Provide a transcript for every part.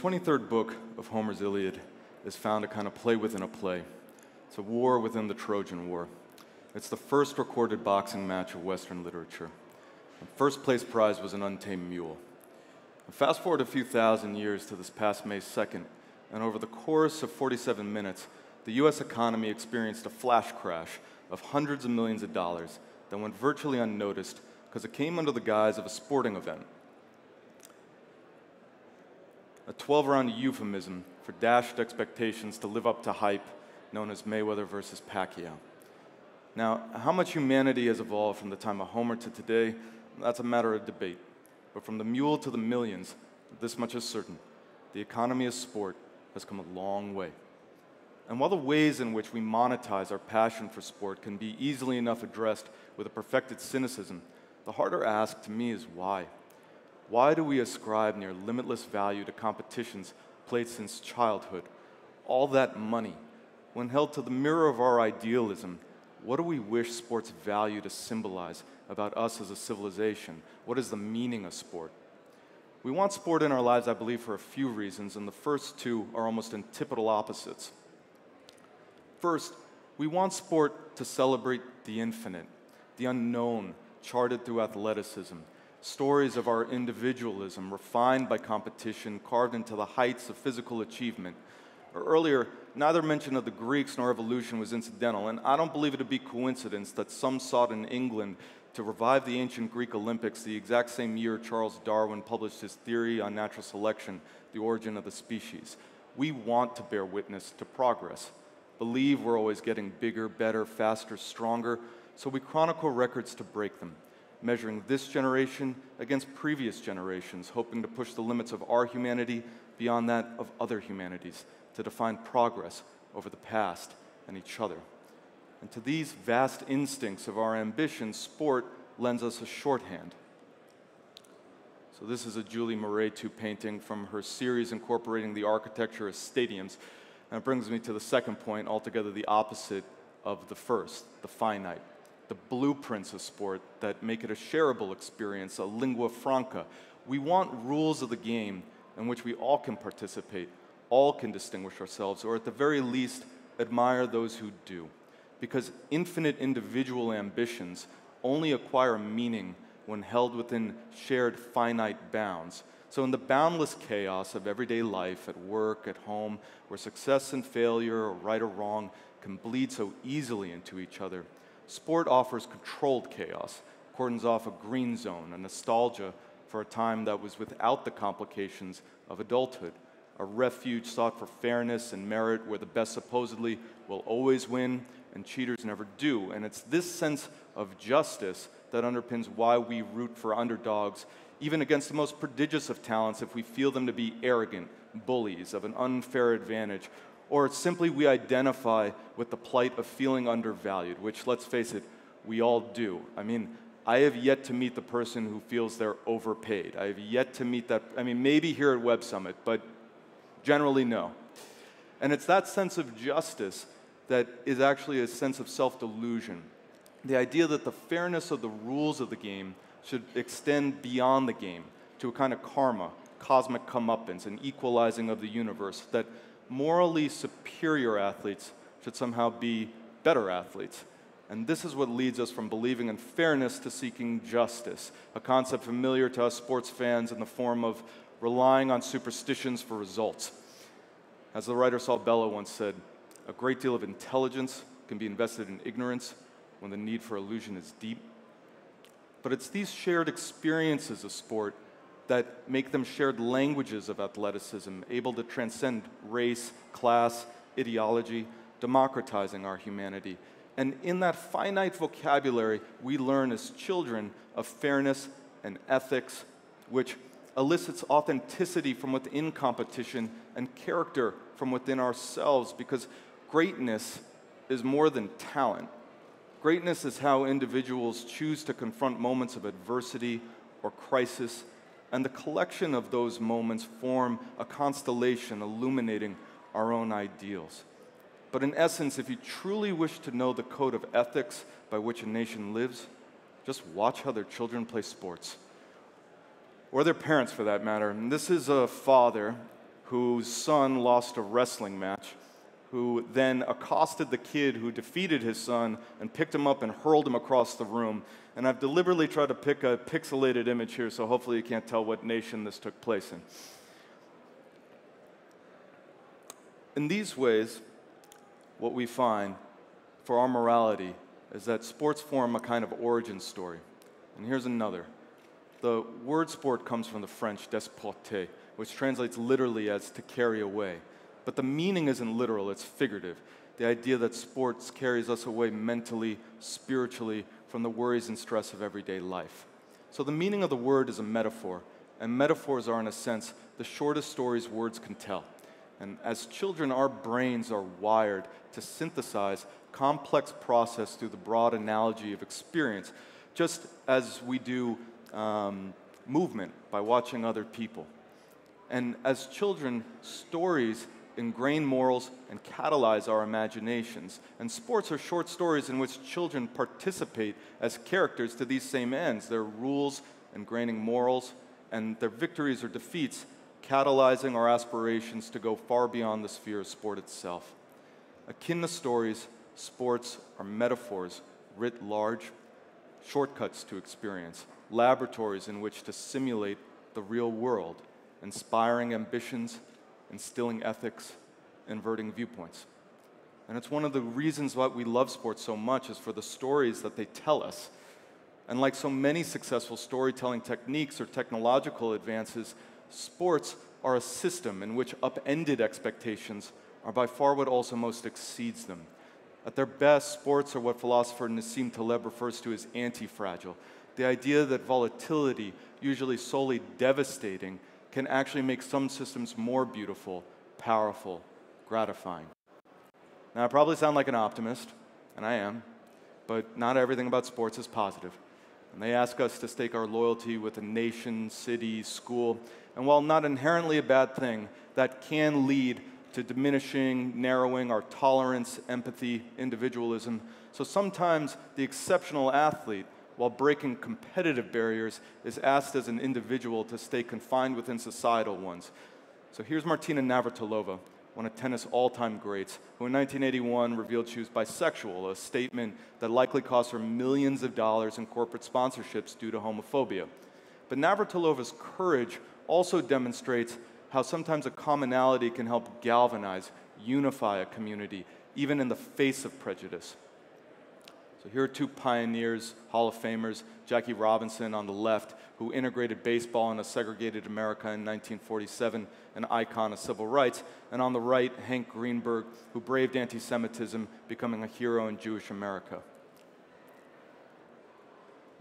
23rd book of Homer's Iliad is found a kind of play within a play. It's a war within the Trojan War. It's the first recorded boxing match of Western literature. The first place prize was an untamed mule. And fast forward a few thousand years to this past May 2nd, and over the course of 47 minutes, the US economy experienced a flash crash of hundreds of millions of dollars that went virtually unnoticed because it came under the guise of a sporting event. A 12 round euphemism for dashed expectations to live up to hype known as Mayweather versus Pacquiao. Now, how much humanity has evolved from the time of Homer to today, that's a matter of debate. But from the mule to the millions, this much is certain the economy of sport has come a long way. And while the ways in which we monetize our passion for sport can be easily enough addressed with a perfected cynicism, the harder ask to me is why? Why do we ascribe near limitless value to competitions played since childhood? All that money, when held to the mirror of our idealism, what do we wish sport's value to symbolize about us as a civilization? What is the meaning of sport? We want sport in our lives, I believe, for a few reasons, and the first two are almost antipodal opposites. First, we want sport to celebrate the infinite, the unknown, charted through athleticism, stories of our individualism refined by competition, carved into the heights of physical achievement. Earlier, neither mention of the Greeks nor evolution was incidental, and I don't believe it to be coincidence that some sought in England to revive the ancient Greek Olympics the exact same year Charles Darwin published his theory on natural selection, the origin of the species. We want to bear witness to progress believe we're always getting bigger, better, faster, stronger, so we chronicle records to break them, measuring this generation against previous generations, hoping to push the limits of our humanity beyond that of other humanities, to define progress over the past and each other. And to these vast instincts of our ambition, sport lends us a shorthand. So, this is a Julie Mehretu painting from her series incorporating the architecture of stadiums. And it brings me to the second point, altogether the opposite of the first, the finite. The blueprints of sport that make it a shareable experience, a lingua franca. We want rules of the game in which we all can participate, all can distinguish ourselves, or at the very least, admire those who do. Because infinite individual ambitions only acquire meaning when held within shared finite bounds. So, in the boundless chaos of everyday life, at work, at home, where success and failure, or right or wrong, can bleed so easily into each other, sport offers controlled chaos, cordons off a green zone, a nostalgia for a time that was without the complications of adulthood, a refuge sought for fairness and merit where the best supposedly will always win and cheaters never do. And it's this sense of justice that underpins why we root for underdogs even against the most prodigious of talents, if we feel them to be arrogant, bullies of an unfair advantage, or simply we identify with the plight of feeling undervalued, which, let's face it, we all do. I mean, I have yet to meet the person who feels they're overpaid. I have yet to meet that, I mean, maybe here at Web Summit, but generally no. And it's that sense of justice that is actually a sense of self delusion. The idea that the fairness of the rules of the game should extend beyond the game to a kind of karma, cosmic comeuppance, an equalizing of the universe, that morally superior athletes should somehow be better athletes. And this is what leads us from believing in fairness to seeking justice, a concept familiar to us sports fans in the form of relying on superstitions for results. As the writer Saul Bellow once said, a great deal of intelligence can be invested in ignorance when the need for illusion is deep. But it's these shared experiences of sport that make them shared languages of athleticism, able to transcend race, class, ideology, democratizing our humanity. And in that finite vocabulary, we learn as children of fairness and ethics, which elicits authenticity from within competition and character from within ourselves, because greatness is more than talent. Greatness is how individuals choose to confront moments of adversity or crisis, and the collection of those moments form a constellation illuminating our own ideals. But in essence, if you truly wish to know the code of ethics by which a nation lives, just watch how their children play sports. Or their parents, for that matter. And this is a father whose son lost a wrestling match, who then accosted the kid who defeated his son and picked him up and hurled him across the room. And I've deliberately tried to pick a pixelated image here, so hopefully you can't tell what nation this took place in. In these ways, what we find for our morality is that sports form a kind of origin story. And here's another. The word sport comes from the French desporter, which translates literally as to carry away. But the meaning isn't literal, it's figurative. The idea that sports carries us away mentally, spiritually, from the worries and stress of everyday life. So the meaning of the word is a metaphor, and metaphors are, in a sense, the shortest stories words can tell. And as children, our brains are wired to synthesize complex process through the broad analogy of experience, just as we do um, movement by watching other people. And as children, stories ingrain morals and catalyze our imaginations. And sports are short stories in which children participate as characters to these same ends. Their rules ingraining morals, and their victories or defeats catalyzing our aspirations to go far beyond the sphere of sport itself. Akin to stories, sports are metaphors writ large, shortcuts to experience, laboratories in which to simulate the real world, inspiring ambitions, instilling ethics, inverting viewpoints. And it's one of the reasons why we love sports so much is for the stories that they tell us. And like so many successful storytelling techniques or technological advances, sports are a system in which upended expectations are by far what also most exceeds them. At their best, sports are what philosopher Nassim Taleb refers to as anti fragile. The idea that volatility, usually solely devastating, can actually make some systems more beautiful, powerful, gratifying. Now, I probably sound like an optimist, and I am, but not everything about sports is positive. And they ask us to stake our loyalty with a nation, city, school, and while not inherently a bad thing, that can lead to diminishing, narrowing our tolerance, empathy, individualism. So sometimes the exceptional athlete, while breaking competitive barriers, is asked as an individual to stay confined within societal ones. So here's Martina Navratilova, one of tennis all time greats, who in 1981 revealed she was bisexual, a statement that likely cost her millions of dollars in corporate sponsorships due to homophobia. But Navratilova's courage also demonstrates how sometimes a commonality can help galvanize, unify a community, even in the face of prejudice. So here are two pioneers, Hall of Famers, Jackie Robinson on the left, who integrated baseball in a segregated America in 1947, an icon of civil rights, and on the right, Hank Greenberg, who braved anti Semitism, becoming a hero in Jewish America.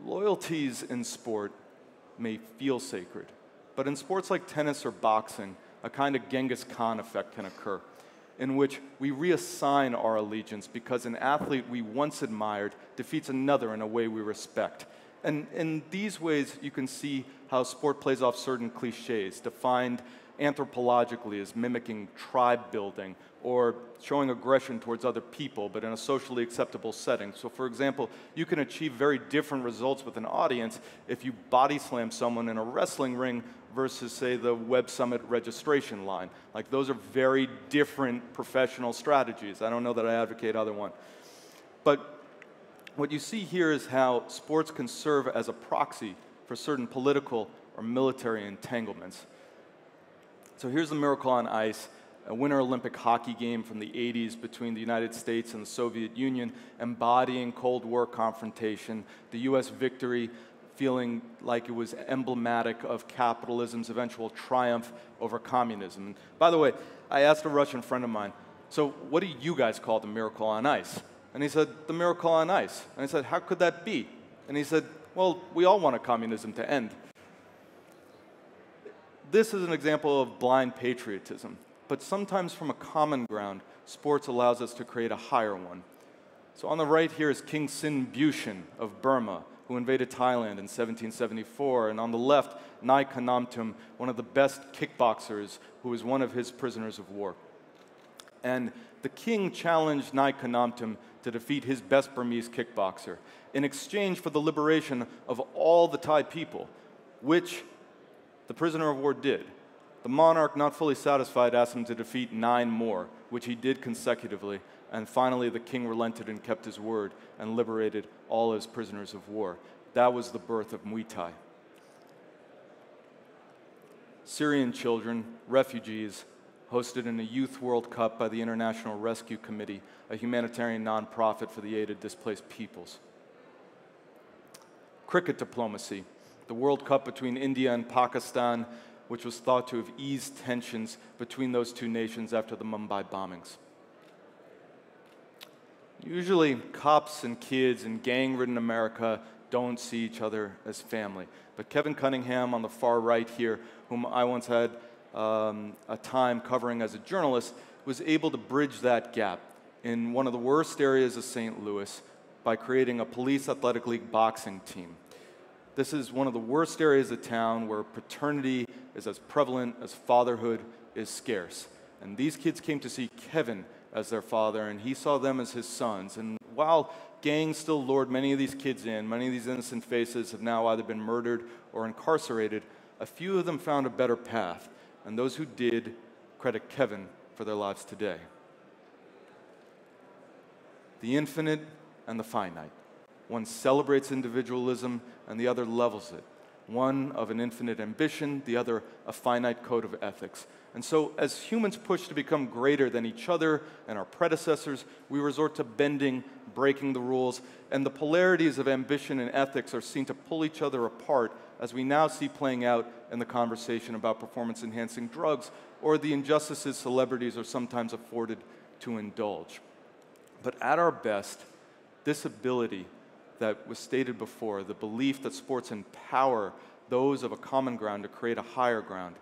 Loyalties in sport may feel sacred, but in sports like tennis or boxing, a kind of Genghis Khan effect can occur, in which we reassign our allegiance because an athlete we once admired defeats another in a way we respect. And in these ways, you can see how sport plays off certain cliches, defined anthropologically as mimicking tribe building or showing aggression towards other people, but in a socially acceptable setting. So, for example, you can achieve very different results with an audience if you body slam someone in a wrestling ring versus, say, the Web Summit registration line. Like, those are very different professional strategies. I don't know that I advocate either one. But what you see here is how sports can serve as a proxy for certain political or military entanglements. So here's the Miracle on Ice, a Winter Olympic hockey game from the 80s between the United States and the Soviet Union, embodying Cold War confrontation, the US victory feeling like it was emblematic of capitalism's eventual triumph over communism. And by the way, I asked a Russian friend of mine, so what do you guys call the Miracle on Ice? And he said, the Miracle on Ice. And I said, how could that be? And he said, well, we all want communism to end. This is an example of blind patriotism, but sometimes from a common ground, sports allows us to create a higher one. So on the right here is King Hsinbyushin of Burma, who invaded Thailand in 1774, and on the left, Nai Khanom Tom, one of the best kickboxers, who was one of his prisoners of war. And the king challenged Nai Khanom Tom to defeat his best Burmese kickboxer in exchange for the liberation of all the Thai people, which the prisoner of war did. The monarch, not fully satisfied, asked him to defeat nine more, which he did consecutively. And finally, the king relented and kept his word and liberated all his prisoners of war. That was the birth of Muay Thai. Syrian children, refugees, hosted in a Youth World Cup by the International Rescue Committee, a humanitarian nonprofit for the aid of displaced peoples. Cricket diplomacy, the World Cup between India and Pakistan, which was thought to have eased tensions between those two nations after the Mumbai bombings. Usually, cops and kids in gang ridden America don't see each other as family. But Kevin Cunningham on the far right here, whom I once had um, a time covering as a journalist, was able to bridge that gap in one of the worst areas of St. Louis by creating a police athletic league boxing team. This is one of the worst areas of town where paternity is as prevalent as fatherhood is scarce. And these kids came to see Kevin as their father, and he saw them as his sons. And while gangs still lured many of these kids in, many of these innocent faces have now either been murdered or incarcerated, a few of them found a better path. And those who did credit Kevin for their lives today. The infinite and the finite. One celebrates individualism and the other levels it. One of an infinite ambition, the other a finite code of ethics. And so, as humans push to become greater than each other and our predecessors, we resort to bending, breaking the rules, and the polarities of ambition and ethics are seen to pull each other apart, as we now see playing out in the conversation about performance enhancing drugs or the injustices celebrities are sometimes afforded to indulge. But at our best, this ability that was stated before, the belief that sports empower those of a common ground to create a higher ground,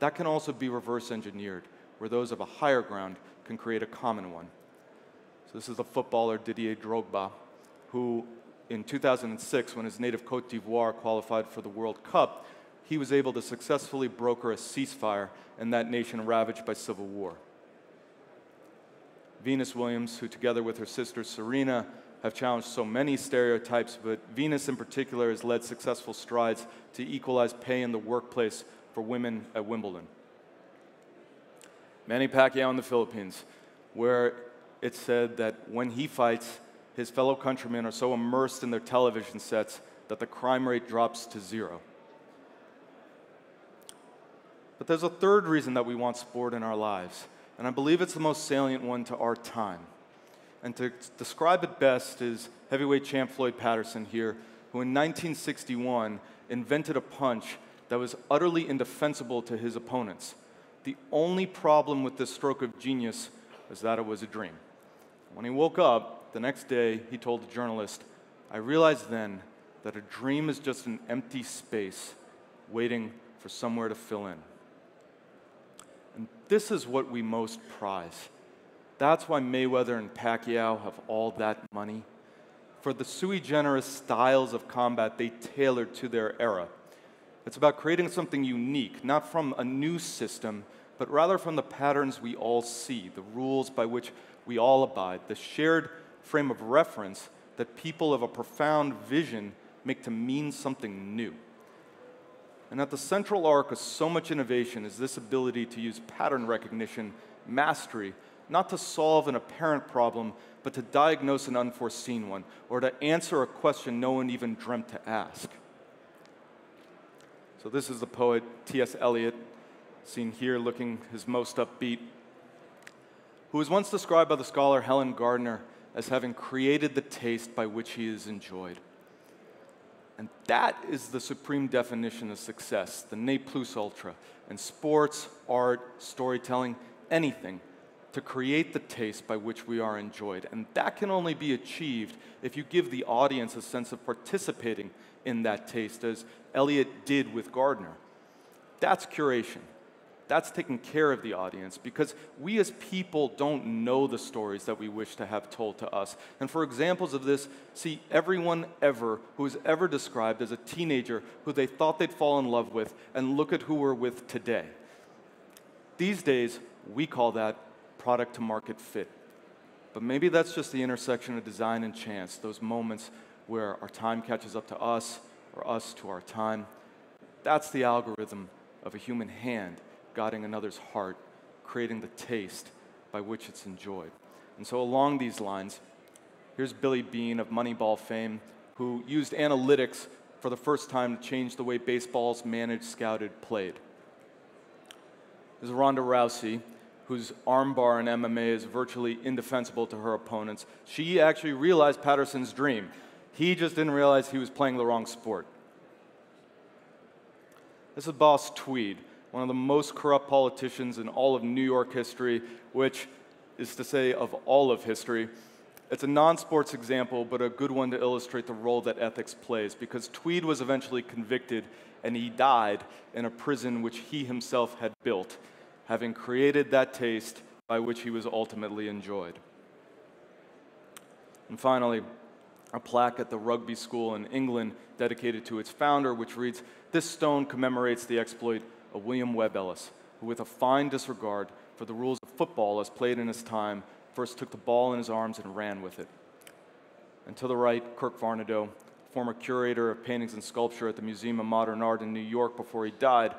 that can also be reverse engineered, where those of a higher ground can create a common one. So this is the footballer Didier Drogba, who in 2006, when his native Cote d'Ivoire qualified for the World Cup, he was able to successfully broker a ceasefire in that nation ravaged by civil war. Venus Williams, who together with her sister Serena have challenged so many stereotypes, but Venus in particular has led successful strides to equalize pay in the workplace for women at Wimbledon. Manny Pacquiao in the Philippines, where it's said that when he fights, his fellow countrymen are so immersed in their television sets that the crime rate drops to zero. But there's a third reason that we want sport in our lives, and I believe it's the most salient one to our time. And to describe it best is heavyweight champ Floyd Patterson here, who in 1961 invented a punch that was utterly indefensible to his opponents. The only problem with this stroke of genius was that it was a dream. When he woke up the next day, he told the journalist, I realized then that a dream is just an empty space waiting for somewhere to fill in. And this is what we most prize that's why Mayweather and Pacquiao have all that money. For the sui generis styles of combat they tailored to their era. It's about creating something unique, not from a new system, but rather from the patterns we all see, the rules by which we all abide, the shared frame of reference that people of a profound vision make to mean something new. And at the central arc of so much innovation is this ability to use pattern recognition, mastery, not to solve an apparent problem, but to diagnose an unforeseen one, or to answer a question no one even dreamt to ask. So, this is the poet T.S. Eliot, seen here looking his most upbeat, who was once described by the scholar Helen Gardner as having created the taste by which he is enjoyed. And that is the supreme definition of success, the ne plus ultra. In sports, art, storytelling, anything to create the taste by which we are enjoyed. And that can only be achieved if you give the audience a sense of participating in that taste, as Eliot did with Gardner. That's curation. That's taking care of the audience because we as people don't know the stories that we wish to have told to us. And for examples of this, see everyone ever who is ever described as a teenager who they thought they'd fall in love with, and look at who we're with today. These days, we call that product to market fit. But maybe that's just the intersection of design and chance, those moments where our time catches up to us or us to our time. That's the algorithm of a human hand guiding another's heart, creating the taste by which it's enjoyed. And so, along these lines, here's Billy Beane of Moneyball fame, who used analytics for the first time to change the way baseball's managed, scouted, played. There's Ronda Rousey, whose armbar in MMA is virtually indefensible to her opponents. She actually realized Patterson's dream. He just didn't realize he was playing the wrong sport. This is Boss Tweed, one of the most corrupt politicians in all of New York history, which is to say, of all of history. It's a non sports example, but a good one to illustrate the role that ethics plays, because Tweed was eventually convicted and he died in a prison which he himself had built, having created that taste by which he was ultimately enjoyed. And finally, a plaque at the rugby school in England dedicated to its founder, which reads This stone commemorates the exploit of William Webb Ellis, who, with a fine disregard for the rules of football as played in his time, first took the ball in his arms and ran with it. And to the right, Kirk Varnedoe, former curator of paintings and sculpture at the Museum of Modern Art in New York before he died,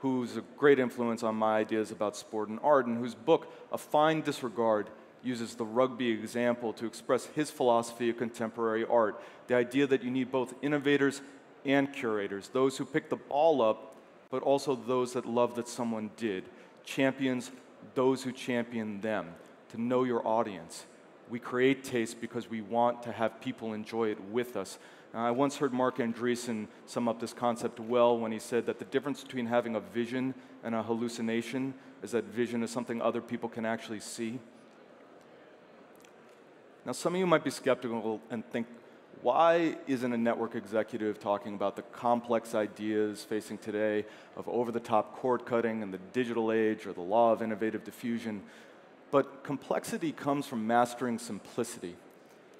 who's a great influence on my ideas about sport and art, and whose book, A Fine Disregard, uses the rugby example to express his philosophy of contemporary art the idea that you need both innovators and curators, those who pick the ball up, but also those that love that someone did, champions, those who champion them, to know your audience. We create taste because we want to have people enjoy it with us. Uh, I once heard Marc Andreessen sum up this concept well when he said that the difference between having a vision and a hallucination is that vision is something other people can actually see. Now, some of you might be skeptical and think, why isn't a network executive talking about the complex ideas facing today of over the top cord cutting and the digital age or the law of innovative diffusion? But complexity comes from mastering simplicity.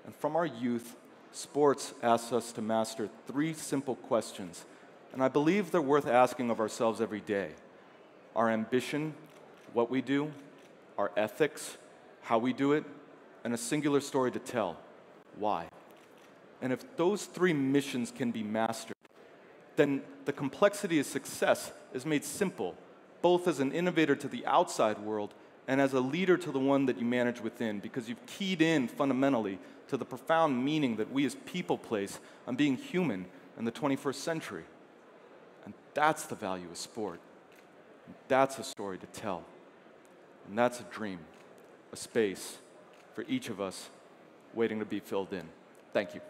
And from our youth, sports asks us to master three simple questions. And I believe they're worth asking of ourselves every day our ambition, what we do, our ethics, how we do it, and a singular story to tell. Why? And if those three missions can be mastered, then the complexity of success is made simple, both as an innovator to the outside world and as a leader to the one that you manage within, because you've keyed in fundamentally to the profound meaning that we as people place on being human in the 21st century. And that's the value of sport. That's a story to tell. And that's a dream, a space for each of us waiting to be filled in. Thank you.